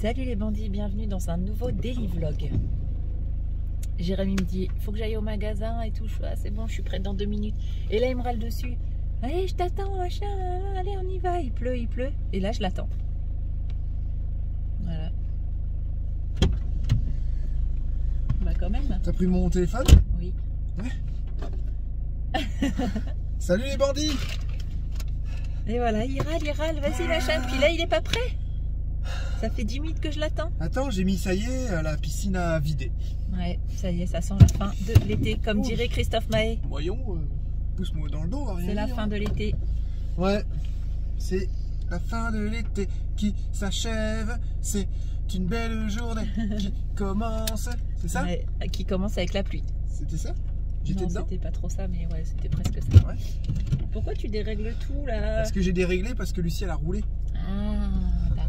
Salut les bandits, bienvenue dans un nouveau daily vlog. Jérémy me dit, faut que j'aille au magasin et tout. Ah, c'est bon, je suis prête dans deux minutes. Et là, il me râle dessus. Allez, je t'attends, machin. Allez, on y va. Il pleut, il pleut. Et là, je l'attends. Voilà. Bah quand même. T'as pris mon téléphone? Oui. Salut les bandits Et voilà, il râle, il râle. Vas-y, machin. Puis là, il est pas prêt. Ça fait 10 minutes que je l'attends. Attends, j'ai mis ça y est, euh, la piscine à vider. Ouais, ça y est, ça sent la fin de l'été, comme Ouf. dirait Christophe Mahé. Voyons, euh, pousse-moi dans le dos. rien C'est la fin de l'été. Ouais, c'est la fin de l'été qui s'achève. C'est une belle journée qui commence. C'est ça Ouais, qui commence avec la pluie. C'était ça J'étais Non, dedans c'était pas trop ça, mais ouais, c'était presque ça. Ouais. Pourquoi tu dérègles tout là? Parce que j'ai déréglé parce que Lucie elle a roulé. Ah,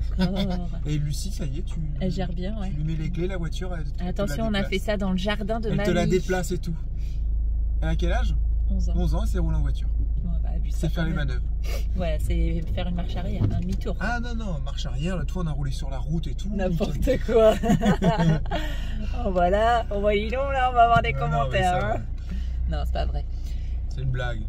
d'accord. Et Lucie, ça y est, tu, Elle gère bien, ouais. tu lui mets les clés, la voiture. Elle, elle te Attention, la on a fait ça dans le jardin de Elle mamie. te la déplace et tout. Elle a quel âge? 11 ans. 11 ans, c'est roule en voiture. Ouais, bah, C'est faire les manœuvres. Ouais, c'est faire une marche arrière, un demi-tour. Ah non, non, marche arrière, l'autre fois on a roulé sur la route et tout. N'importe quoi. oh, voilà, on va y long là, on va avoir des Ah, commentaires. hein. Non, c'est pas vrai. C'est une blague.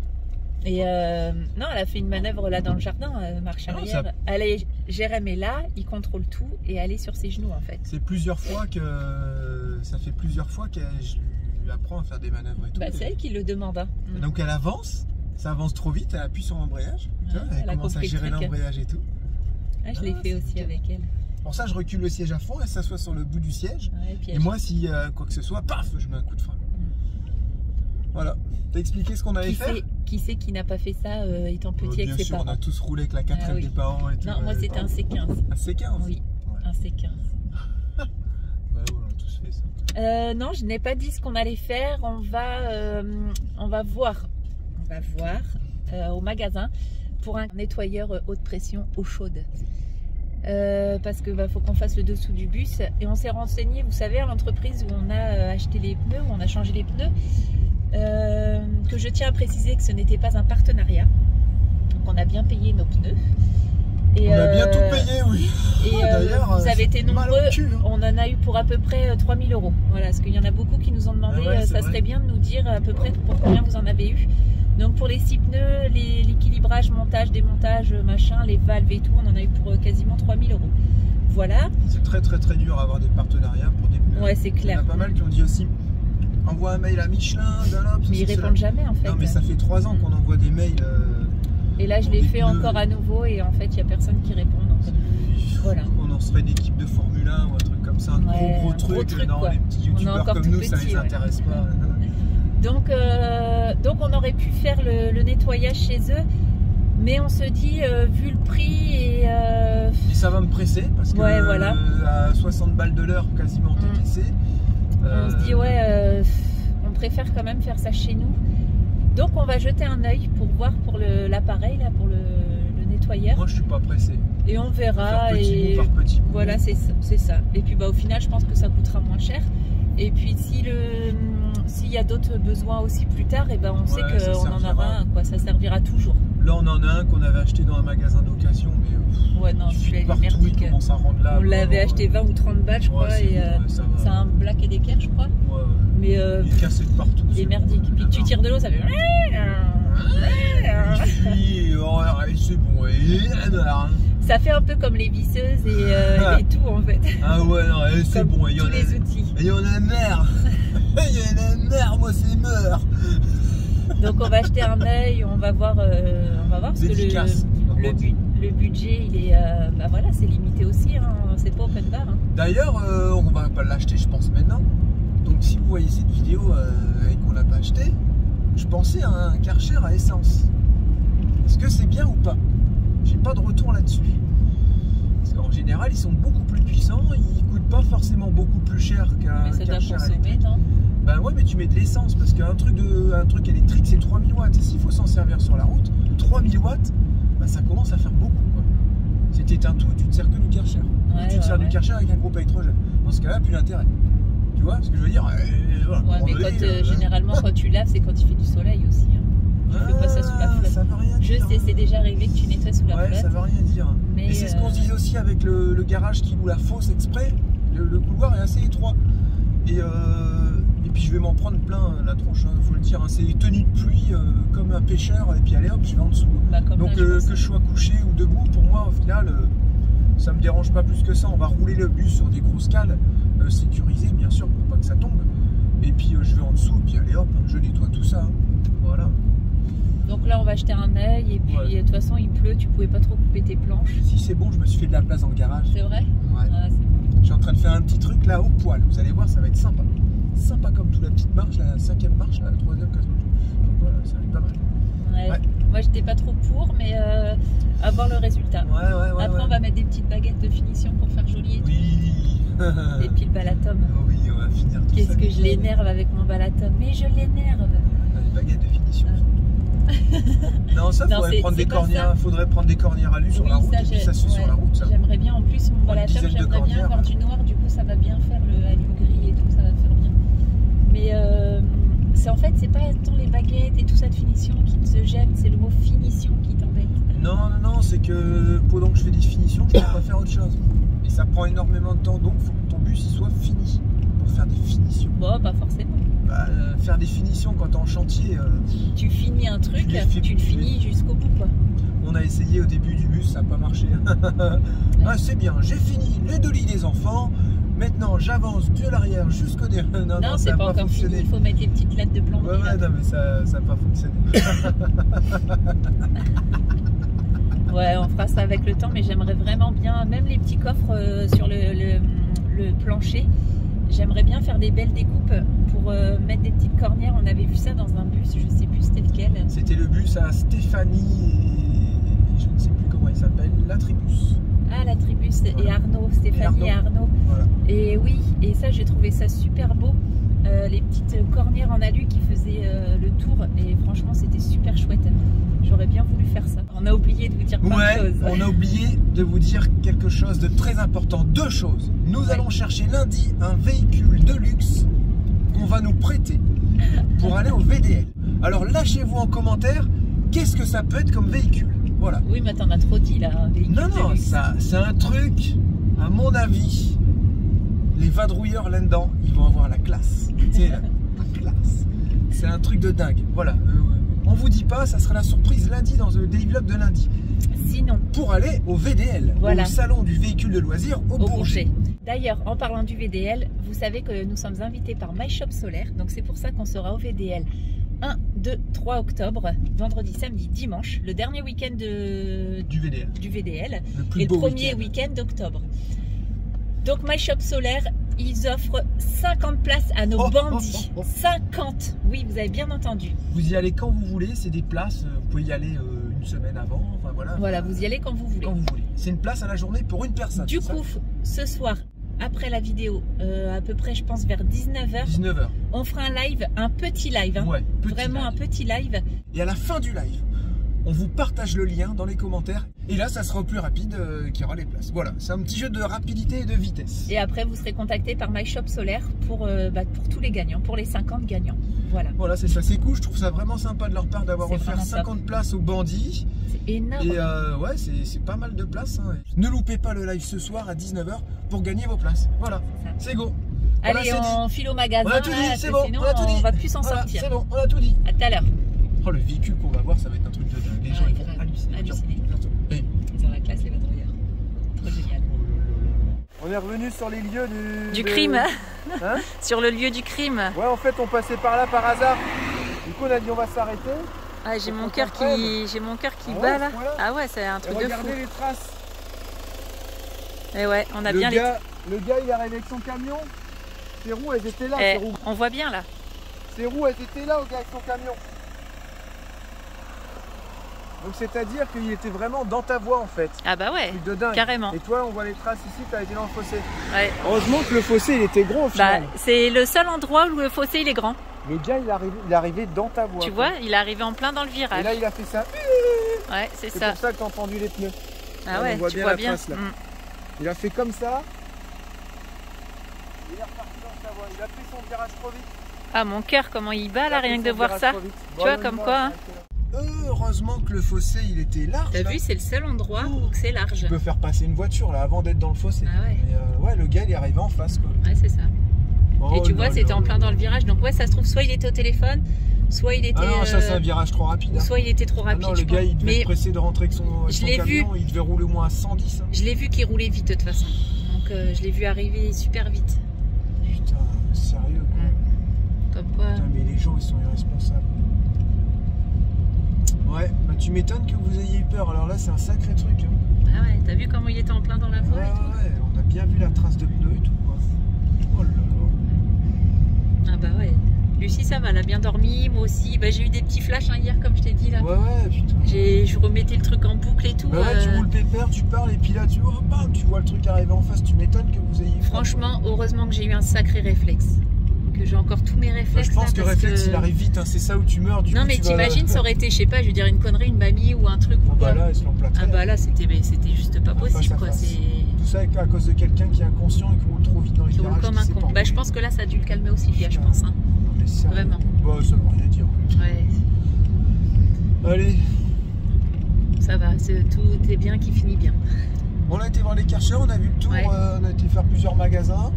Et euh, non, elle a fait une manœuvre là dans le jardin, euh, marche Ah, arrière. ça- Elle est, Jérémy est là, il contrôle tout et elle est sur ses genoux en fait. C'est plusieurs fois que. Ça fait plusieurs fois que je lui apprends à faire des manœuvres et tout. Bah, c'est elle qui le demande. hein. Donc elle avance, ça avance trop vite, elle appuie sur l'embrayage. Ouais, elle, commence à gérer l'embrayage et tout. Ah, je l'ai Ah, fait aussi avec elle. Pour ça, je recule le siège à fond, elle s'assoit sur le bout du siège. Ouais, Et moi, si euh, quoi que ce soit, paf, je mets un coup de frein. Voilà. T'as expliqué ce qu'on allait qui faire sait qui, sait qui n'a pas fait ça euh, étant Euh, petit Bien avec ses sûr, on a tous roulé avec la 4 Ah oui. des parents et tout. Non, moi c'était un C15. Un C15 Oui, Ouais. un C15. Bah ouais, on a tous fait ça. Euh, non, je n'ai pas dit ce qu'on allait faire. On va, euh, on va voir, on va voir euh, au magasin pour un nettoyeur euh, haute pression eau chaude. Euh, parce que bah, faut qu'on fasse le dessous du bus et on s'est renseigné, vous savez, à l'entreprise où on a euh, acheté les pneus, où on a changé les pneus, euh, que je tiens à préciser que ce n'était pas un partenariat, donc on a bien payé nos pneus. Et, On a bien euh, tout payé, oui. Et euh, D'ailleurs, vous euh, avez été nombreux, cul, hein. on en a eu pour à peu près euh, 3000 euros. Voilà, parce qu'il y en a beaucoup qui nous ont demandé, Ah ouais, euh, ça vrai. serait bien de nous dire à peu près pour combien vous en avez eu. Donc pour les six pneus, les- l'équilibrage, montage, démontage, euh, machin, les valves et tout, on en a eu pour euh, quasiment 3000 euros. Voilà, C'est très très très dur à avoir des partenariats pour des pneus. ouais c'est Il y en clair. a pas mal qui ont dit aussi envoie un mail à Michelin, Dunlop, Mais ils répondent jamais en fait. Non mais ça fait trois ans qu'on envoie des mails. euh, Et là je l'ai fait pneus. encore à nouveau et en fait il n'y a personne qui répond. donc, Voilà. On en serait une équipe de Formule 1 ou un truc comme ça, un Ouais, gros gros gros truc. non, quoi. les petits youtubeurs comme nous, ça les ouais. intéresse pas. Donc, euh, donc on aurait pu faire le, le nettoyage chez eux, mais on se dit, euh, vu le prix et euh, Et ça va me presser parce que voilà. euh, à 60 balles de l'heure quasiment Mm. TTC. On se dit ouais, euh, on préfère quand même faire ça chez nous. Donc on va jeter un œil pour voir pour l'appareil là, pour le, le nettoyeur, Moi je suis pas pressé. et on verra. Petit et bout par petit bout. voilà, c'est ça-. Et puis bah au final, je pense que ça coûtera moins cher. Et puis si le s'il y a d'autres besoins aussi plus tard, et ben on sait Ouais, qu'on en aura un, quoi. Ça servira toujours. Là on en a un qu'on avait acheté dans un magasin d'occasion, mais Ouais, non, il partout, il commence à rendre là. On l'avait acheté 20 ou 30 balles, je crois, et euh, c'est un black et d'équerre, je crois. Ouais, ouais. Mais euh, Il est cassé de partout. il est merdique. Puis tu tires de l'eau, ça fait. Il ouais, c'est bon. Et, Ça fait un peu comme les visseuses et, euh, Ah. et tout en fait. Ah ouais, non, c'est bon. Il y en a. les outils. Il y en a marre. Il y en a marre, moi c'est meurs. Donc on va acheter un œil, on va voir, euh, on va voir parce que le, le, bu- le budget, il est, euh, bah voilà, c'est limité aussi. Hein, c'est pas open bar. hein. D'ailleurs, euh, on va pas l'acheter, je pense, maintenant. Donc, si vous voyez cette vidéo euh, et qu'on l'a pas acheté, je pensais à un Karcher à essence. Est-ce que c'est bien ou pas? J'ai pas de retour là-dessus. Parce qu'en général, ils sont beaucoup plus puissants, ils coûtent pas forcément beaucoup plus cher qu'un Karcher électrique. non? Bah ouais, mais tu mets de l'essence parce qu'un truc, de, un truc électrique c'est 3000 watts. Et s'il faut s'en servir sur la route, 3000 watts, bah, ça commence à faire beaucoup. quoi. Si t'éteins tout, tu te sers que du Karcher. Ou Ouais, tu te ouais, sers du. Karcher avec un groupe à électrogène. Dans ce cas-là, plus d'intérêt. Tu vois ce que je veux dire? Euh, voilà, Ouais, mais quand, euh, euh, généralement, quand tu laves, c'est quand il fait du soleil aussi. hein. tu fais pas ça sous la Ah, flotte. Ça veut rien Je dire. sais, c'est déjà arrivé que tu nettoies sous la Ouais, ça flotte. veut rien dire. Mais Et c'est ce qu'on euh, se disait aussi avec le, le garage qui loue la fosse exprès. Le, le couloir est assez étroit. Et, euh, et puis je vais m'en prendre plein la tronche, il faut le dire. hein. C'est tenue de pluie euh, comme un pêcheur. Et puis allez hop, je vais en dessous. bah, Donc là, euh, que je sois couché ou debout, pour moi au final, euh, ça me dérange pas plus que ça. On va rouler le bus sur des grosses cales, euh, sécurisées bien sûr pour pas que ça tombe. Et puis euh, je vais en dessous, et puis allez hop, je nettoie tout ça. hein. Voilà. Donc là, on va jeter un œil. Et puis, Ouais. de toute façon, il pleut. Tu pouvais pas trop couper tes planches. Si c'est bon, je me suis fait de la place dans le garage. C'est vrai? Ouais. Ah. Je suis en train de faire un petit truc là au poil. Vous allez voir, ça va être sympa. Sympa comme tout la petite marche, la cinquième marche, la troisième, quatrième. Donc voilà, ça va être pas mal. Ouais. Ouais. Moi, j'étais pas trop pour, mais euh, à voir le résultat. Ouais. Après, on va mettre des petites baguettes de finition pour faire joli et tout. Oui. Et puis le balatum. oui, on va finir tout Qu'est-ce que je l'énerve avec mon balatum Mais je l'énerve Les baguettes de finition. non, ça, Non, faudrait prendre des cornières. Faudrait prendre des cornières à lui sur la route. ça, et puis j'ai- ça se fait sur la route. J'aimerais bien, en plus, mon de j'aimerais bien avoir du noir, du coup, ça va bien faire le alu gris et tout, ça va faire bien. Mais euh, c'est en fait, c'est pas tant les baguettes et tout ça de finition qui te gêne, c'est le mot finition qui t'embête. Non, non, non, c'est que pendant que je fais des finitions, je peux pas faire autre chose. Et ça prend énormément de temps, donc faut que ton bus il soit fini pour faire des finitions. Bon, pas forcément. Bah, euh, faire des finitions quand t'es en chantier, euh, Tu finis un truc, fait tu le finis jusqu'au bout, quoi. on a essayé au début du bus, ça n'a pas marché. ah, c'est bien, j'ai fini les deux lits des enfants. Maintenant, j'avance de l'arrière jusqu'au derrière. Non, non, Non, ça c'est n'a pas, pas, encore fini, fonctionné. il faut mettre les petites lettres de plomberie. Ouais, non, mais ça n'a pas fonctionné. Ouais, on fera ça avec le temps, mais j'aimerais vraiment bien, même les petits coffres euh, sur le, le- le plancher, j'aimerais bien faire des belles découpes pour euh, mettre des petites cornières. On avait vu ça dans un bus, je sais plus c'était lequel. C'était le bus à Stéphanie et je ne sais plus comment il s'appelle, l'Atribus. Ah, la tribus et. Arnaud, Stéphanie Et et Arnaud. Voilà. Et oui, et ça j'ai trouvé ça super beau. Euh, les petites cornières en alu qui faisaient euh, le tour et franchement c'était super chouette. J'aurais bien voulu faire ça. On a oublié de vous dire plein Ouais, de choses. on a oublié de vous dire quelque chose de très important. Deux choses. Nous Ouais. allons chercher lundi un véhicule de luxe qu'on va nous prêter pour aller au VDL. Alors lâchez-vous en commentaire qu'est-ce que ça peut être comme véhicule? Voilà. Oui, mais t'en as trop dit là. un véhicule Non, de non, luxe. ça, c'est un truc, à mon avis, les vadrouilleurs là-dedans, ils vont avoir la classe. Sais, la la classe. C'est un truc de dingue. Voilà. Euh, on vous dit pas, ça sera la surprise lundi dans le Daily Vlog de lundi. Sinon, Pour aller au VDL, Voilà. au salon du véhicule de loisirs au, au Bourget. Bourget. D'ailleurs, en parlant du VDL, vous savez que nous sommes invités par My Shop Solaire, donc c'est pour ça qu'on sera au VDL 1, 2, 3 octobre, vendredi, samedi, dimanche, le dernier week-end de- Du VDL. du VDL Le et le premier week-end. week-end d'octobre. Donc My Shop Solaire, ils offrent 50 places à nos Oh, oh, bandits. oh, oh. 50 Oui, vous avez bien entendu. Vous y allez quand vous voulez, c'est des places, euh, vous pouvez y aller euh, une semaine avant, enfin voilà. Voilà, vous y allez quand vous voulez. Quand vous voulez. C'est une place à la journée pour une personne. Du ça coup, ce soir, après la vidéo, euh, à peu près, je pense, vers 19h, 19h. on fera un live, un petit live. hein. Ouais, petit Vraiment un petit live. Et à la fin du live, on vous partage le lien dans les commentaires. Et là, ça sera au plus rapide euh, qu'il y aura les places. Voilà, c'est un petit jeu de rapidité et de vitesse. Et après, vous serez contacté par My Shop Solaire pour, euh, bah, pour tous les gagnants, pour les 50 gagnants. Voilà, Voilà, c'est ça, c'est cool. Je trouve ça vraiment sympa de leur part d'avoir offert vraiment 50 places aux bandits. c'est énorme. Et euh, ouais, c'est pas mal de places. hein. Ne loupez pas le live ce soir à 19h pour gagner vos places. Voilà, C'est go. Allez, c'est on file au magasin. On a tout dit, c'est bon, sinon, on a tout dit. va plus s'en Voilà, sortir. c'est bon, on a tout dit. À tout à l'heure. Oh, le véhicule qu'on va voir, ça va être un truc de dingue. Les Ouais, gens ils vont halluciner. Halluciner. Hey. Ils ont la classe, les vadrouilleurs. Trop génial. On est revenu sur les lieux du, Du de- crime, Hein sur le lieu du crime. Ouais, en fait, on passait par là par hasard. Du coup, on a dit on va s'arrêter. Ah, j'ai mon cœur qui, j'ai mon cœur qui Ah ouais, bat là. voilà. Ah ouais, c'est un Et truc de fou. regardez les traces. Et ouais, on a le, bien gars, le gars, il est arrivé avec son camion. Ses roues, elles étaient là. Ses, Eh, roues. on voit bien là. Ses roues, elles étaient là au gars avec son camion. Donc, c'est-à-dire qu'il était vraiment dans ta voie en fait. Ah bah ouais, de dingue. carrément. Et toi, on voit les traces ici, t'as été dans le fossé. Ouais. Heureusement que le fossé, il était gros au Bah, c'est le seul endroit où le fossé il est grand. Le gars, il est arrivé, il est arrivé dans ta voie. Tu quoi. vois, il est arrivé en plein dans le Et virage. là, il a fait ça. Ouais, c'est C'est ça. pour ça que t'as entendu les pneus. Ah Là, on ouais, voit tu bien vois la bien. trace, là. Mm. Il a fait comme ça. Il est reparti dans sa voie. Il a pris son virage trop vite. Ah mon cœur, comment il bat Il là, rien que de voir ça. vite. vois, comme quoi, hein. Heureusement que le fossé il était large. T'as vu, c'est le seul endroit Oh. où c'est large. Tu peux faire passer une voiture là avant d'être dans le fossé. Ah ouais. Mais, euh, ouais, le gars il est arrivé en face quoi. Ouais, c'est ça. Oh Et tu vois, c'était en plein dans le virage. Donc, ouais, ça se trouve, soit il était au téléphone, soit il était. Ah non, ça c'est euh, un virage trop rapide. hein. soit il était trop Ah rapide. non, je le gars pense. il devait Mais pressé de rentrer avec son, je son l'ai vu. camion, il devait rouler au moins à 110. hein. je l'ai vu qu'il roulait vite de toute façon. Donc, euh, je l'ai vu arriver super vite. Putain, sérieux quoi. Comme quoi. Putain, mais les gens ils sont irresponsables. Ouais, bah tu m'étonnes que vous ayez eu peur. Alors là, c'est un sacré truc. hein. Ah ouais, t'as vu comment il était en plein dans la voie ouais, et tout ouais, on a bien vu la trace de pneu et tout quoi. Oh là là. Ah bah ouais. Lucie, ça va, elle a bien dormi. Moi aussi. Bah, j'ai eu des petits flashs hein, hier, comme je t'ai dit là. Ouais, ouais, putain. J'ai, je remettais le truc en boucle et tout. Bah ouais, tu euh, roules pépère, tu parles et puis là tu vois, bam, tu vois le truc arriver en face, tu m'étonnes que vous ayez. peur, Franchement, heureusement que j'ai eu un sacré réflexe. Que j'ai encore tous mes. Bah, réflexes. je pense là, que réflexe que- il arrive vite, hein, c'est ça où tu meurs. Du Non coup, mais vas- t'imagines, ça aurait été, je sais pas, je veux dire une connerie, une mamie ou un truc. ou Ah bah là. Ah bah là, c'était, juste pas possible quoi. Tout ça à cause de quelqu'un qui est inconscient et qui roule trop vite dans les qui roule comme un con. Bah je pense que là, ça a dû le calmer aussi, le gars, je pense. Hein. Vraiment. Bah ça veut rien dire. Ouais, Allez, ça va, c'est- tout est bien qui finit bien. on a été voir les Karcher, on a vu le tour, Ouais. euh, on a été faire plusieurs magasins.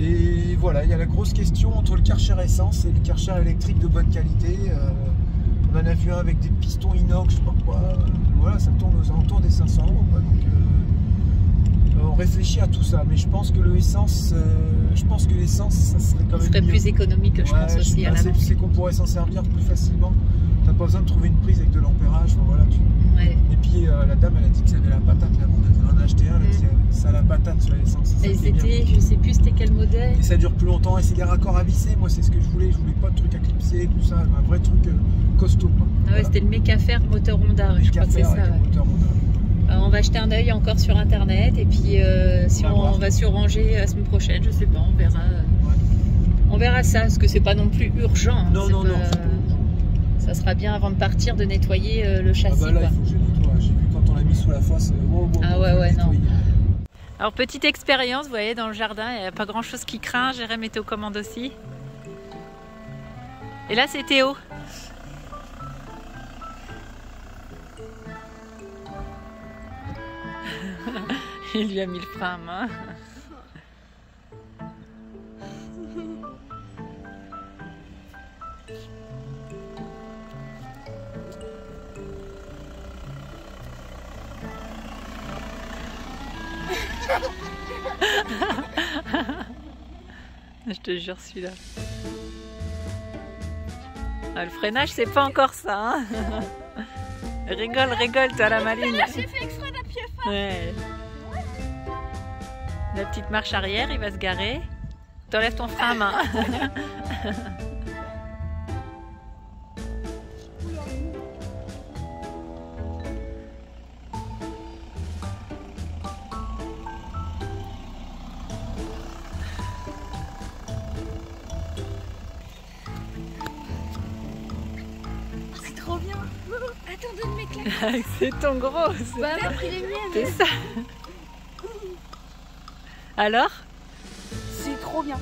Et voilà, il y a la grosse question entre le Karcher essence et le Karcher électrique de bonne qualité. Euh, on en a vu un avec des pistons inox, je sais pas quoi. Voilà, ça tourne aux alentours des 500 euros. quoi. Donc, euh, on réfléchit à tout ça, mais je pense que le essence, euh, je pense que l'essence, ça serait quand Ce même serait mieux. plus économique, je Ouais, pense aussi c'est- qu'on pourrait s'en servir plus facilement. T'as pas besoin de trouver une prise avec de l'ampérage. enfin, voilà, tu- Ouais. Et puis euh, la dame, elle a dit que ça avait la patate. Là, on en a acheté un, elle a dit, ça a la patate sur l'essence. Et c'était, je sais plus c'était quel modèle. Et ça dure plus longtemps et c'est des raccords à visser. Moi, c'est ce que je voulais. Je voulais pas de truc à clipser, tout ça. Un vrai truc euh, costaud. Quoi. Ah ouais, c'était le Mecafer moteur Honda, je crois que c'est ça. avec un ouais. moteur Honda. Euh, on va jeter un œil encore sur internet et puis euh, si On va on, va Angers la semaine prochaine, je sais pas, on verra. On verra ça, parce que c'est pas non plus urgent. hein, Non, non, pas- non. Ça sera bien avant de partir de nettoyer le Ah châssis. bah là, quoi. il faut que je nettoie. J'ai vu quand on l'a mis sous la face. euh, wow, wow, Ah wow, ouais, ouais, non. Alors petite expérience, vous voyez dans le jardin, il n'y a pas grand chose qui craint, Jérém était aux commandes aussi. Et là c'est Théo. Il lui a mis le frein à main. Je te jure celui-là. Ah, le freinage c'est pas encore ça. hein. rigole, rigole toi la maline. J'ai fait exprès d'appuyer Ouais. La petite marche arrière, il va se garer. T'enlèves ton frein à main. c'est ton gros. c'est- Bah, t'as pris les miennes. C'est ça. Alors? C'est trop bien.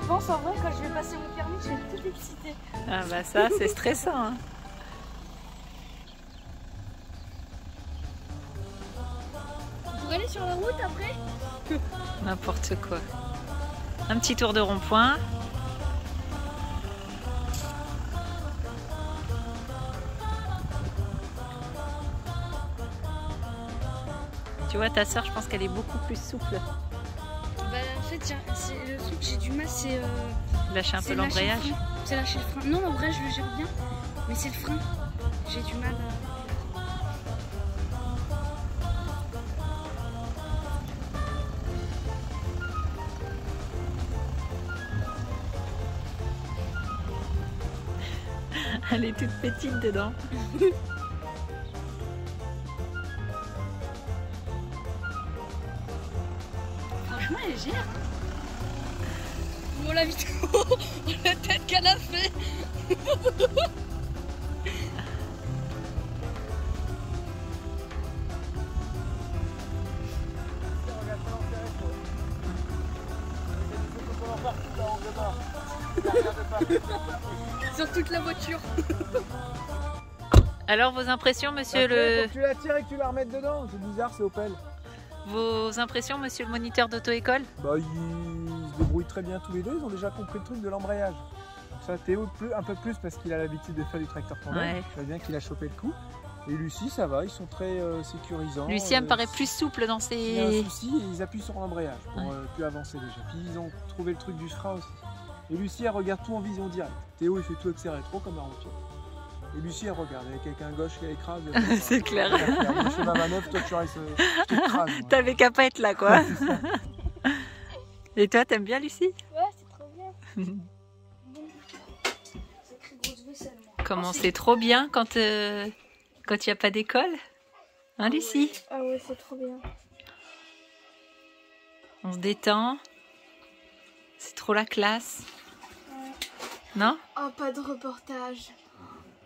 Je pense en vrai, quand je vais passer mon permis, je vais être toute excitée. Ah bah ça, c'est stressant. hein. Pour aller sur la route après? N'importe quoi. Un petit tour de rond-point. Tu vois, ta soeur, je pense qu'elle est beaucoup plus souple. Bah, en fait, le truc, j'ai du mal, c'est. euh, Lâcher un peu l'embrayage. C'est lâcher le frein. Non, en vrai, je le gère bien, mais c'est le frein. J'ai du mal à. Elle est toute petite dedans. la vidéo, la tête qu'elle a fait. Sur toute la voiture. Alors vos impressions, monsieur Après, le faut que tu la tires et que tu la remettes dedans. C'est bizarre, c'est Opel. vos impressions, monsieur le moniteur d'auto-école? Bah, ils se débrouillent très bien tous les deux. Ils ont déjà compris le truc de l'embrayage. Donc ça, Théo un peu plus parce qu'il a l'habitude de faire du tracteur tandem. Ouais. Je vois bien qu'il a chopé le coup. Et Lucie, ça va. Ils sont très euh, sécurisants. Lucie elle me Euh, paraît plus souple dans S'il y a un ses. souci, ils appuient sur l'embrayage pour Ouais. euh, plus avancer déjà. Puis ils ont trouvé le truc du frein aussi. Et Lucie, elle regarde tout en vision directe. Théo, il fait tout avec ses rétros comme un routier. Et Lucie, elle regarde avec quelqu'un gauche qui écrase. C'est clair. Je fais ma manœuvre, toi tu restes. Je t'écrase. moi. T'avais qu'à pas être là, quoi. Et toi, t'aimes bien Lucie Ouais, c'est trop bien. Comment c'est trop bien quand euh, quand il n'y a pas d'école Hein, Lucie? Ah ouais, c'est trop bien. On se détend. C'est trop la classe. Non? Oh, pas de reportage.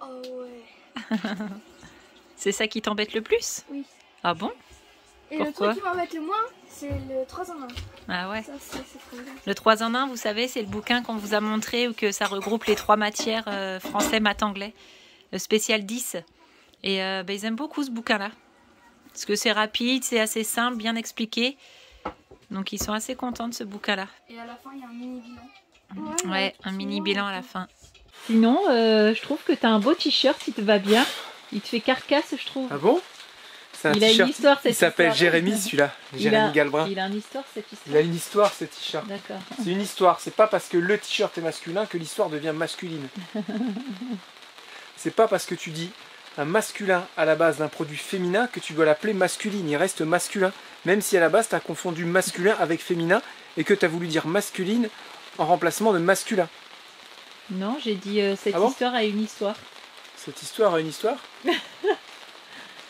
Oh ouais. C'est ça qui t'embête le plus? Oui. Ah bon? Et Pourquoi le truc qui m'embête le moins, c'est le 3 en 1. Ah ouais. Ça. Le 3 en 1, vous savez, c'est le bouquin qu'on vous a montré où que ça regroupe les trois matières euh, français, maths, anglais. Le spécial 10. Et euh, ben, ils aiment beaucoup ce bouquin-là. Parce que c'est rapide, c'est assez simple, bien expliqué. Donc ils sont assez contents de ce bouquin-là. Et à la fin, il y a un mini bilan. Ouais, un mini bilan à la fin. Sinon, euh, je trouve que tu as un beau t-shirt, il te va bien. Il te fait carcasse, je trouve. Ah bon? Un il a une histoire, cette Il s'appelle. Jérémy celui-là. Il Jérémy Galbrin. Il a une histoire, cette Il histoire. a une histoire ce t-shirt. D'accord. C'est une histoire. C'est pas parce que le t-shirt est masculin que l'histoire devient masculine. C'est pas parce que tu dis un masculin à la base d'un produit féminin que tu dois l'appeler masculine. Il reste masculin. Même si à la base tu as confondu masculin avec féminin et que tu as voulu dire masculine en remplacement de masculin. Non, j'ai dit euh, cette Ah bon? histoire a une histoire. Cette histoire a une histoire?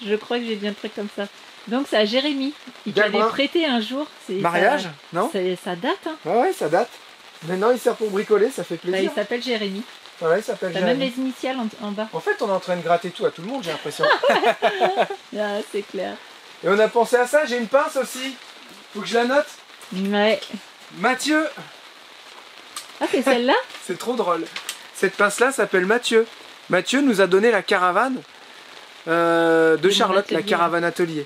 Je crois que j'ai dit un truc comme ça. Donc c'est à Jérémy. Il t'avait prêté un jour. Mariage ça- Non ça, date. Hein. Ouais, ouais, ça date. Maintenant il sert pour bricoler, ça fait Bah, il plaisir. s'appelle Jérémy. Ouais, il s'appelle T'as même Jérémy. les initiales en, en bas. En fait, on est en train de gratter tout à tout le monde, j'ai l'impression. Ah, c'est clair. Et on a pensé à ça, j'ai une pince aussi. Faut que je la note. Ouais. Mathieu, Ah, c'est celle-là c'est trop drôle. Cette pince-là s'appelle Mathieu. Mathieu nous a donné la caravane euh, de Charlotte, la caravane atelier.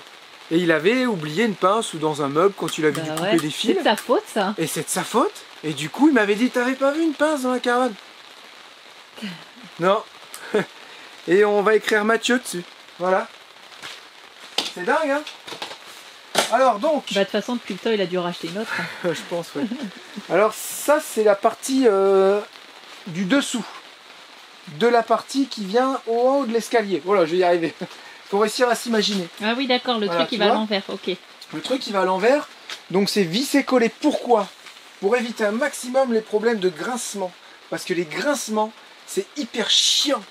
Et il avait oublié une pince ou dans un meuble quand il a vu Bah du couper ouais. des C'est fils. de ta faute, ça. Et c'est de sa faute. Et du coup, il m'avait dit T'avais pas vu une pince dans la caravane? Non. Et on va écrire Mathieu dessus. Voilà. C'est dingue, hein? Alors donc. Bah, de toute façon, depuis le temps, il a dû racheter une autre. hein. je pense, ouais. Alors, ça, c'est la partie euh, du dessous. De la partie qui vient au haut de l'escalier. Voilà, je vais y arriver. Faut réussir à s'imaginer. Ah oui, d'accord, le Voilà, truc, tu il va à l'envers. Ok. Le truc, il va à l'envers. Donc, c'est vissé collé. Pourquoi? Pour éviter un maximum les problèmes de grincement. Parce que les grincements, c'est hyper chiant.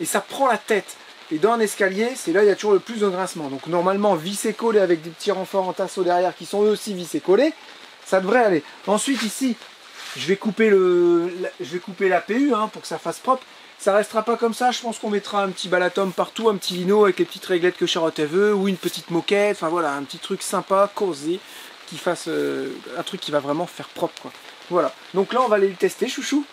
Et ça prend la tête. Et dans un escalier, c'est là il y a toujours le plus de grincement. Donc normalement, vissé collé avec des petits renforts en tasseau derrière qui sont eux aussi vissés collés, ça devrait aller. Ensuite ici, je vais couper le, la- je vais couper la PU hein, pour que ça fasse propre. Ça restera pas comme ça. Je pense qu'on mettra un petit balatum partout, un petit lino avec les petites réglettes que Charlotte veut, ou une petite moquette. Enfin voilà, un petit truc sympa, cosy, qui fasse euh, un truc qui va vraiment faire propre quoi. Voilà. Donc là, on va aller le tester, chouchou.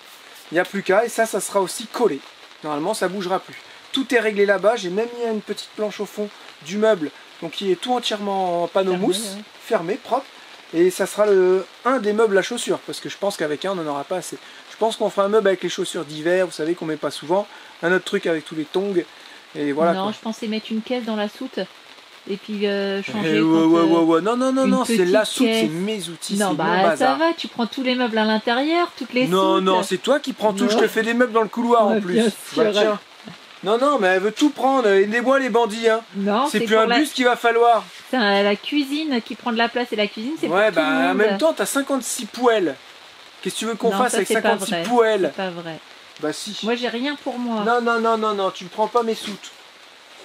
Il n'y a plus qu'à, et ça, ça sera aussi collé. Normalement, ça bougera plus. Tout est réglé là-bas. J'ai même mis une petite planche au fond du meuble, donc qui est tout entièrement en panneau Fermé, mousse, ouais. fermé, propre. Et ça sera le, un des meubles à chaussures, parce que je pense qu'avec un, on n'en aura pas assez. Je pense qu'on fera un meuble avec les chaussures d'hiver, vous savez qu'on met pas souvent. Un autre truc avec tous les tongs. Et voilà. non, quoi. je pensais mettre une caisse dans la soute et puis euh, changer. Eh, ouais, ouais, euh, ouais, ouais. Non, non, non, non, c'est la soupe, c'est mes outils, Non, mon bah ça va, tu prends tous les meubles à l'intérieur, toutes les Non, soutes. non, c'est toi qui prends tout, je te fais des meubles dans le couloir en plus. Bah, tiens. Non, non, mais elle veut tout prendre, aidez-moi les bandits, hein. Non, C'est plus un la... bus qu'il va falloir. c'est la cuisine qui prend de la place et la cuisine, c'est Ouais, pour tout bah en même temps, t'as 56 poêles. Qu'est-ce que tu veux qu'on fasse ça, avec c'est pas 56 vrai. poêles C'est pas vrai. Bah si. Moi, j'ai rien pour moi. Non, non, non, non, non, tu me prends pas mes soutes.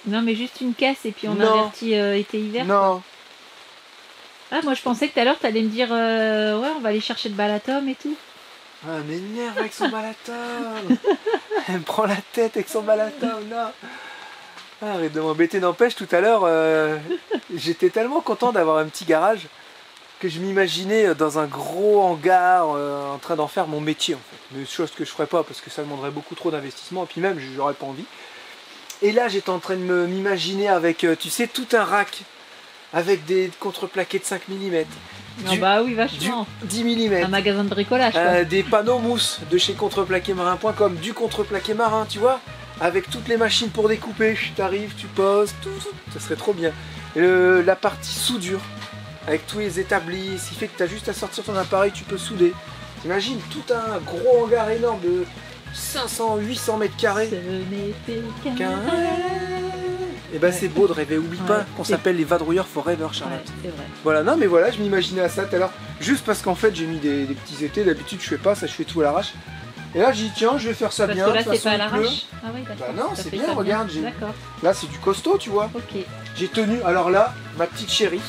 Non, mais juste une caisse et puis on Non. invertit euh, été-hiver. Non. Ah, moi, je pensais que tout à l'heure, t'allais me dire, euh, ouais, on va aller chercher le balatum et tout. Ah, elle m'énerve avec son balatum. elle me prend la tête avec son balatum, non. Ah, arrête de m'embêter, n'empêche, tout à l'heure, euh, j'étais tellement content d'avoir un petit garage que je m'imaginais dans un gros hangar euh, en train d'en faire mon métier en fait. Mais chose que je ferais pas parce que ça demanderait beaucoup trop d'investissement et puis même j'aurais pas envie. Et là, j'étais en train de me- m'imaginer avec, euh, tu sais, tout un rack avec des contreplaqués de 5 mm, Non, Du- bah oui, du vachement. 10 Un mm, magasin de bricolage, quoi. euh, des panneaux mousse de chez contreplaquémarin.com, du contreplaqué marin, tu vois, avec toutes les machines pour découper. Chut, T'arrives, tu poses, tout, tout. ça serait trop bien. La partie soudure, avec tous les établis, ce qui fait que tu as juste à sortir ton appareil, tu peux souder. Imagine tout un gros hangar énorme de 500, 800 mètres carrés. Et ben c'est beau de rêver, oublie Ouais, pas qu'on s'appelle les vadrouilleurs forever, Charlotte. vrai. Voilà, non mais voilà, je m'imaginais à ça tout à l'heure, juste parce qu'en fait j'ai mis des, des petits étés, d'habitude je fais pas, ça je fais tout à l'arrache. Et là j'ai dit tiens, je vais faire ça Parce bien, que là, de toute c'est pas à façon, l'arrache. Ah oui. Bah non, c'est bien, regarde, j'ai- Là c'est du costaud, tu vois. ok. J'ai tenu, alors là, ma petite chérie,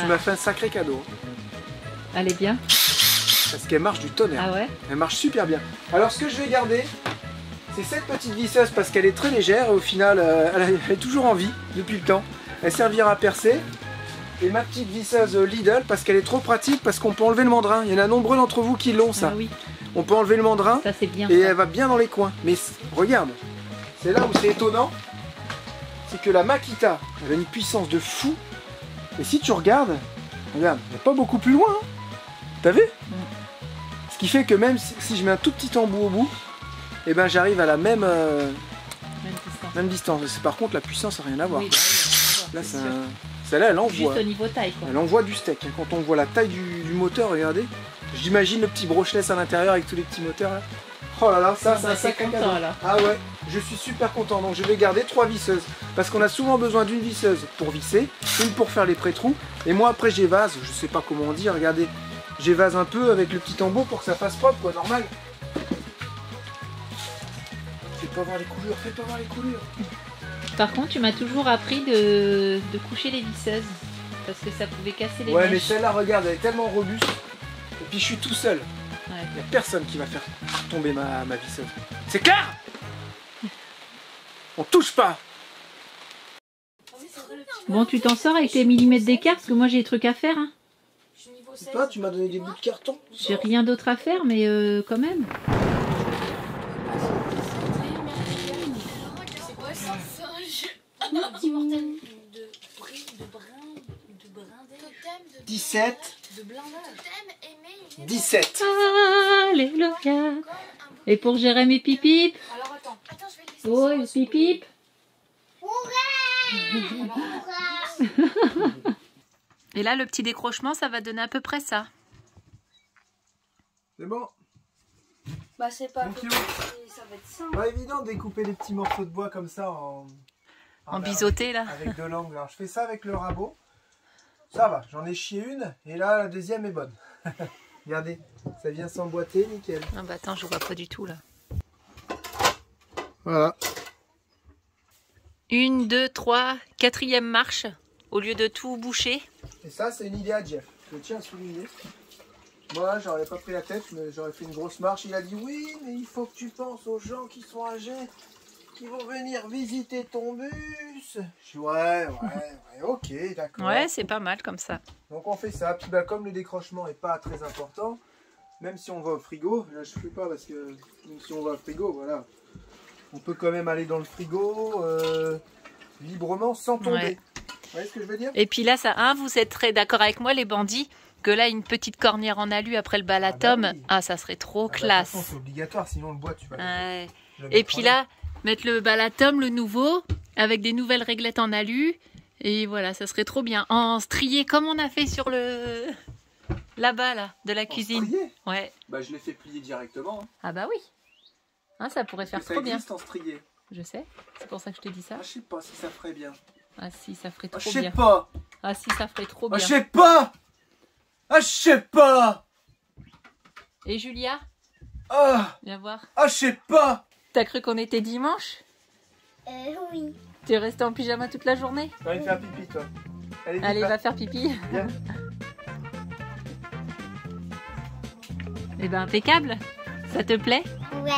tu m'as fait un sacré cadeau. Elle est bien. Parce qu'elle marche du tonnerre. Ah ouais Elle marche super bien. Alors ce que je vais garder, c'est cette petite visseuse parce qu'elle est très légère et au final euh, elle, est toujours en vie depuis le temps. Elle servira à percer. Et ma petite visseuse Lidl parce qu'elle est trop pratique parce qu'on peut enlever le mandrin. Il y en a nombreux d'entre vous qui l'ont ça. Ah oui, On peut enlever le mandrin ça c'est bien. et ça. elle va bien dans les coins. Mais regarde, c'est là où c'est étonnant, c'est que la Makita, elle a une puissance de fou. Et si tu regardes, regarde, il n'y a pas beaucoup plus loin. hein. T'as vu? Ce qui fait que même si, si je mets un tout petit embout au bout, et ben j'arrive à la même, euh, Même distance. même distance. Par contre, la puissance n'a rien à voir. Oui, bah Là, c'est un- celle-là, elle envoie. Juste au niveau taille, quoi. Elle envoie du steak. hein. Quand on voit la taille du, du moteur, regardez. J'imagine le petit brocheless à l'intérieur avec tous les petits moteurs là. Oh là là, ça, c'est bah, un cadeau. alors. Ah ouais, je suis super content. Donc je vais garder trois visseuses. Parce qu'on a souvent besoin d'une visseuse pour visser, une pour faire les pré-trous. Et moi après j'évase, je sais pas comment on dit, regardez. J'évase un peu avec le petit embout pour que ça fasse propre quoi, normal. Fais pas voir les coulures, fais pas voir les coulures. Par contre, tu m'as toujours appris de, de coucher les visseuses. Parce que ça pouvait casser les Ouais mais celle-là regarde, elle est tellement robuste. Et puis je suis tout seul. Ouais. Il n'y a personne qui va faire tomber ma, ma visseuse. C'est clair? On touche pas Bon, tu t'en sors avec les millimètres d'écart parce que moi j'ai des trucs à faire. hein. Toi, tu m'as donné des bouts de carton J'ai rien d'autre à faire, mais euh, quand même. C'est quoi ça singe Un petit mortel de bris, de brin, de brindé. Totem de 17, de blindage. Totem aimé une 17. Alléluia. Et pour Jérémy Pipip Alors attends, attends, je vais laisser Oh, et ressourcer. Pipip Et là, le petit décrochement, ça va donner à peu près ça. C'est bon? Bah c'est pas Bon, compliqué, ça va être simple. Pas évident de découper des petits morceaux de bois comme ça en... En biseauté, là. Avec de l'angle. Alors je fais ça avec le rabot. Ça va, j'en ai chié une et là la deuxième est bonne. Regardez, ça vient s'emboîter, nickel. Ah bah attends, je vois pas du tout là. Voilà. Une, deux, trois, quatrième marche. Au lieu de tout boucher. Et ça, c'est une idée à Jeff. Je tiens à souligner. Moi, j'aurais pas pris la tête, mais j'aurais fait une grosse marche. Il a dit oui, mais il faut que tu penses aux gens qui sont âgés, qui vont venir visiter ton bus. Ouais, ouais, ouais, ok, d'accord. Ouais, c'est pas mal comme ça. Donc on fait ça. Puis bah, comme le décrochement est pas très important, même si on va au frigo, là je fais pas parce que même si on va au frigo, voilà, on peut quand même aller dans le frigo euh, librement sans tomber. Ouais. Vous voyez ce que je veux dire? Et puis là, ça, hein, vous êtes très d'accord avec moi, les bandits, que là, une petite cornière en alu après le balatum, ah, Ah bah oui. ça serait trop Ah bah, classe. C'est obligatoire, sinon le bois tu vas. Ouais. Et puis là, mettre le balatum, le nouveau, avec des nouvelles réglettes en alu. Et voilà, ça serait trop bien. En strié, comme on a fait sur le. Là-bas, là, de la En cuisine. strié Ouais. Bah je l'ai fait plier directement. hein. Ah bah oui. Hein, ça pourrait faire ça trop bien. en strié. Je sais. C'est pour ça que je te dis ça. Ah, je sais pas si ça ferait bien. Ah si, ça ferait Ah, je trop sais bien. pas. Ah si, ça ferait trop Ah, bien. je sais pas. Ah, je sais pas. Et Julia, Ah, viens voir. ah, je sais pas. T'as cru qu'on était dimanche Euh, oui. T'es resté en pyjama toute la journée Va aller faire pipi toi. Allez, Allez, va. faire pipi. Viens. Eh ben impeccable. Ça te plaît Ouais,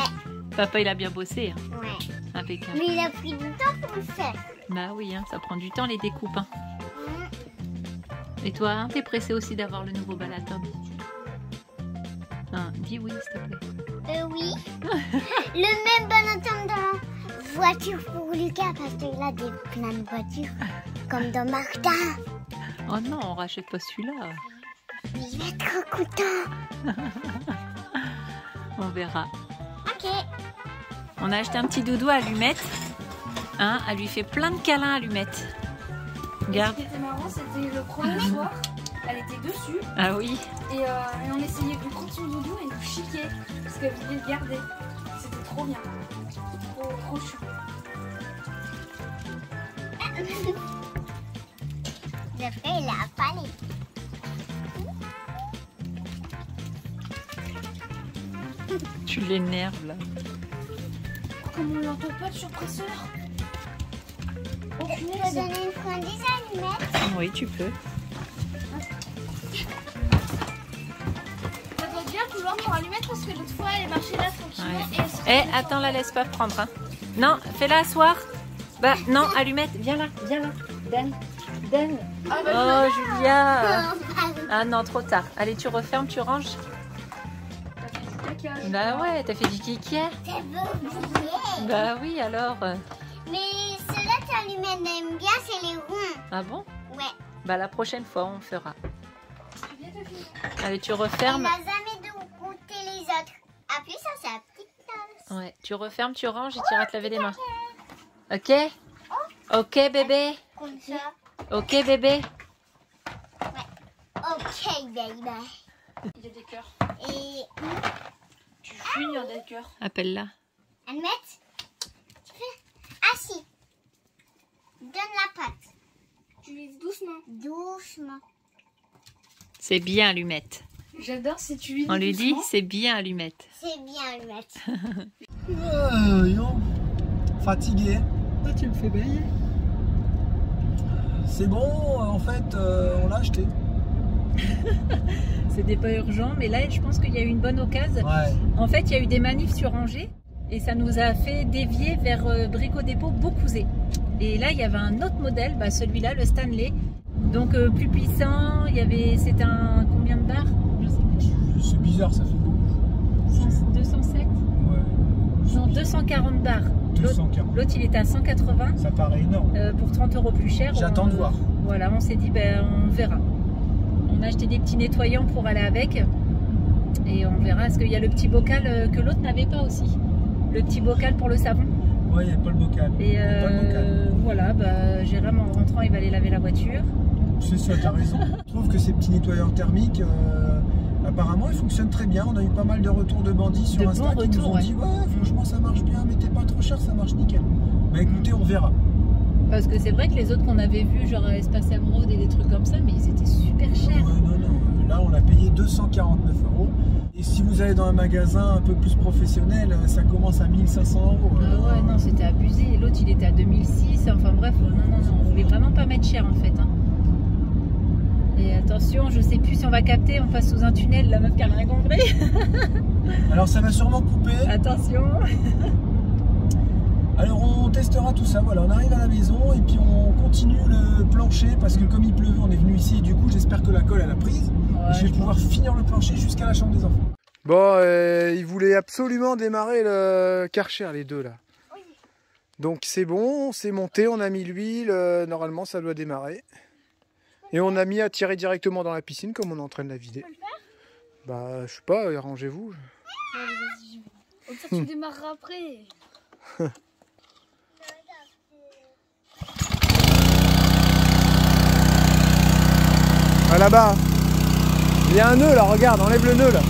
Papa, il a bien bossé. hein. ouais. Impeccable. Mais il a pris du temps pour le faire. Bah oui, hein, ça prend du temps les découpes. hein. Et toi, hein, t'es pressé aussi d'avoir le nouveau balatum Hein, Dis oui, s'il te plaît. Euh, oui. le même banatum dans voiture pour Lucas parce qu'il a des plein de voitures. Comme dans Martin. Oh non, on rachète pas celui-là. Il va être trop content. On verra. Ok. On a acheté un petit doudou à Allumette. Hein, elle lui fait plein de câlins à Allumette. Regarde. Ce qui était marrant, c'était le premier soir. Elle était dessus Ah oui. et, euh, et on essayait de prendre son doudou et nous chiquer parce qu'elle voulait le garder. C'était trop bien. Trop, trop chou. Après, il a fallu. Tu l'énerves là. Comme on l'entend pas de surpresseur. Oh Tu peux donner une friandise à lui mettre Oui, tu peux. Que l'autre fois elle marchée là tranquillement Ouais. et elle se Eh, attends, la laisse pas prendre. Hein. Non, fais-la asseoir. Bah, non, Allumette, viens là, viens là. Dan, Dan. Ah bah, Oh, Julia. Oh, pardon. Ah non, trop tard. Allez, tu refermes, tu ranges. Bah ouais, t'as fait du kiki. Bah oui, alors. euh, Mais ceux-là, aime bien, c'est les ronds. Ah bon? Ouais. Bah la prochaine fois, on fera. Allez, tu refermes. Autres. Appuie sur sa petite tasse. Ouais, tu refermes, tu ranges et tu iras te laver les mains. Ok Ok, bébé Comme ça. Ok, bébé Ok, baby. Il y a des cœurs. Et Tu fuis, il y a des cœurs. Appelle-la. Annette, fais assis. Donne la patte. Tu vises doucement. Doucement. C'est bien, Allumette. J'adore si tu vises On lui dit, c'est bien, Allumette. C'est bien, Annette. Euh, yo. Fatigué. Ah, tu me fais bailler. C'est bon, euh, en fait, euh, on l'a acheté. C'était pas urgent, mais là, je pense qu'il y a eu une bonne occasion. Ouais. En fait, il y a eu des manifs sur Angers et ça nous a fait dévier vers euh, Brico Dépôt Beaucouzé. Et là, il y avait un autre modèle, bah, celui-là, le Stanley. Donc euh, plus puissant, il y avait, c'est un combien de barres. C'est bizarre, ça fait beaucoup. 207 Ouais. Non, 240 barres. L'autre, 240. l'autre, il était à 180 Ça paraît énorme. euh, pour 30 euros plus cher. J'attends de voir. Voilà, on s'est dit, ben, on verra. On a acheté des petits nettoyants pour aller avec. Et on verra. Est-ce qu'il y a le petit bocal euh, que l'autre n'avait pas aussi? Le petit bocal pour le savon? Ouais, il n'y a pas le bocal. Et a pas le bocal. euh, voilà, bah, Jérôme en rentrant, il va aller laver la voiture. C'est ça, t'as raison. Je trouve que ces petits nettoyeurs thermiques, euh, apparemment, ils fonctionnent très bien. On a eu pas mal de retours de bandits sur De Insta bons qui nous ont ouais. dit Ouais, franchement, ça marche bien, mettez pas trop cher, ça marche nickel. Bah écoutez, on verra. Parce que c'est vrai que les autres qu'on avait vus, genre Espace Emeraude et des trucs comme ça, mais ils étaient super Ouais, chers. non, non. Là, on l'a payé 249 euros. Et si vous allez dans un magasin un peu plus professionnel, euh, ça commence à 1500 euros. Ah ouais, non, c'était abusé. L'autre, il était à 2006. Enfin bref, non, non, non, on voulait vraiment pas mettre cher en fait. hein. Et attention, je sais plus si on va capter, on passe sous un tunnel, la meuf qui a rien compris. Alors, ça va sûrement couper. Attention. Alors, on testera tout ça. Voilà, on arrive à la maison et puis on continue le plancher parce que comme il pleuvait, on est venu ici et du coup, j'espère que la colle elle a prise. Ouais, je vais je pouvoir finir le plancher jusqu'à la chambre des enfants. Bon, euh, ils voulaient absolument démarrer le Karcher, les deux là. Donc c'est bon, c'est monté, on a mis l'huile, euh, normalement ça doit démarrer. Et on a mis à tirer directement dans la piscine comme on est en train de la vider. Bah, je sais pas, vas-y. Comme ça, tu démarreras après. Ah là-bas, il y a un nœud là, regarde, enlève le nœud là.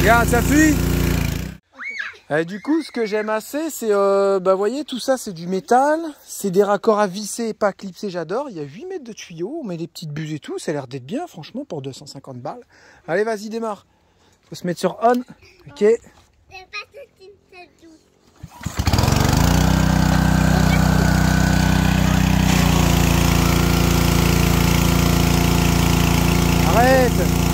Regarde, ça fuit. Et du coup, ce que j'aime assez, c'est, euh, bah, voyez, tout ça, c'est du métal. C'est des raccords à visser et pas clipsés, j'adore. Il y a 8 mètres de tuyaux, on met des petites buses et tout. Ça a l'air d'être bien, franchement, pour 250 balles. Allez, vas-y, démarre. Faut se mettre sur on. Ok. Arrête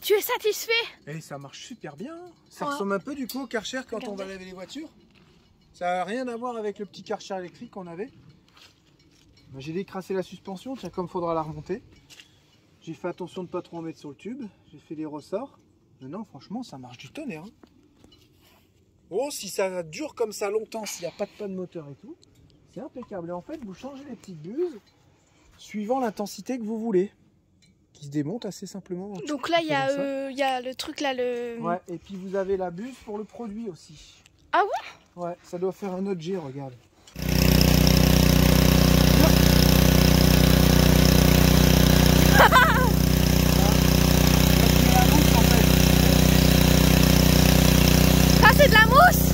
Tu es satisfait Et ça marche super bien. Ça Ouais. ressemble un peu du coup au Karcher quand on va laver les voitures. Ça n'a rien à voir avec le petit Karcher électrique qu'on avait. J'ai décrassé la suspension, tiens comme faudra la remonter. J'ai fait attention de pas trop en mettre sur le tube. J'ai fait les ressorts. Mais non, franchement, ça marche du tonnerre. hein. Oh, si ça dure comme ça longtemps, s'il n'y a pas de panne moteur et tout, c'est impeccable. Et en fait, vous changez les petites buses suivant l'intensité que vous voulez. Qui se démonte assez simplement. Donc là, il y, a, Comme ça. euh, il y a le truc là, le. Ouais, et puis vous avez la buse pour le produit aussi. Ah ouais? Ouais, ça doit faire un autre G, regarde. Ça, c'est de la mousse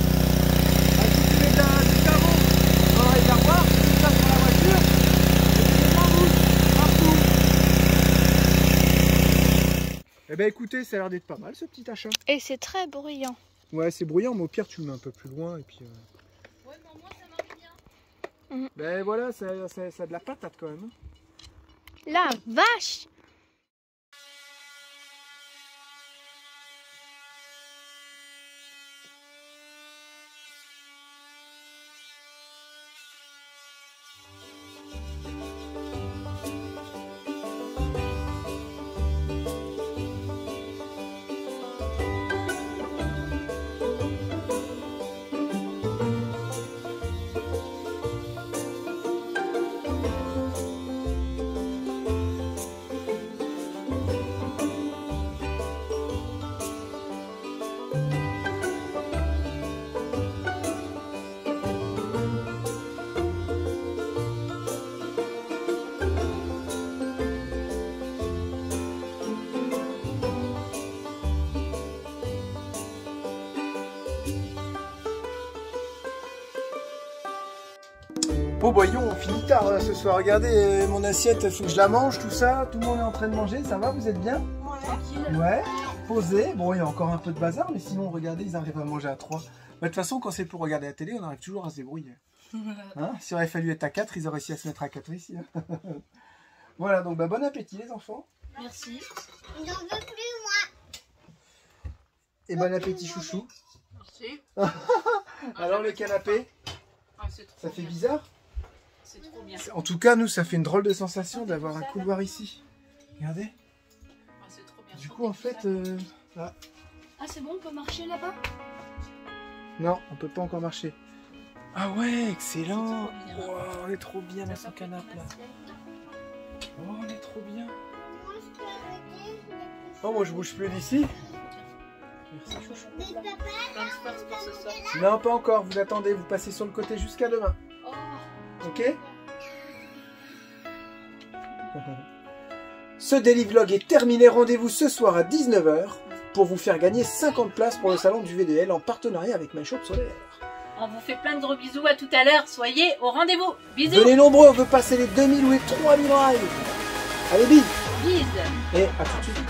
Eh ben écoutez, ça a l'air d'être pas mal ce petit achat. Et c'est très bruyant. Ouais, c'est bruyant, mais au pire tu le mets un peu plus loin et puis. euh, Ouais, mais moi, ça marche bien. Mhm. Ben voilà, ça, ça- ça a de la patate quand même. hein. La vache Bon, voyons, on finit tard ce soir. Regardez euh, mon assiette, il faut que je la mange, tout ça. Tout le monde est en train de manger, ça va Vous êtes bien? Ouais, posé. Bon, il y a encore un peu de bazar, mais sinon, regardez, ils arrivent à manger à 3. De toute façon, quand c'est pour regarder la télé, on arrive toujours à se débrouiller. Hein? S'il aurait fallu être à 4, ils auraient réussi à se mettre à 4 ici. hein. voilà, donc bah, bon appétit les enfants. Merci. J'en veux plus, moi. Et bon appétit chouchou. Merci. Alors le canapé, Ah, c'est trop ça fait bien. bizarre? C'est trop bien. En tout cas, nous, ça fait une drôle de sensation d'avoir un couloir ici. Regardez. Ah, c'est trop bien. Du coup, en fait... euh, Ah, c'est bon, on peut marcher là-bas? Non, on peut pas encore marcher. Ah ouais, excellent. Wow, On est trop bien dans pris canapé là. Oh, on est trop bien. Oh, moi je bouge plus d'ici. Merci. Non, pas encore, vous attendez, vous passez sur le côté jusqu'à demain. Ok Ce daily vlog est terminé. Rendez-vous ce soir à 19h pour vous faire gagner 50 places pour le salon du VDL en partenariat avec My Shop Solaire. on vous fait plein de gros bisous. À tout à l'heure. Soyez au rendez-vous. Bisous. Venez nombreux, on veut passer les 2000 ou les 3000 rides. Allez, bise Bise. Et à tout de suite.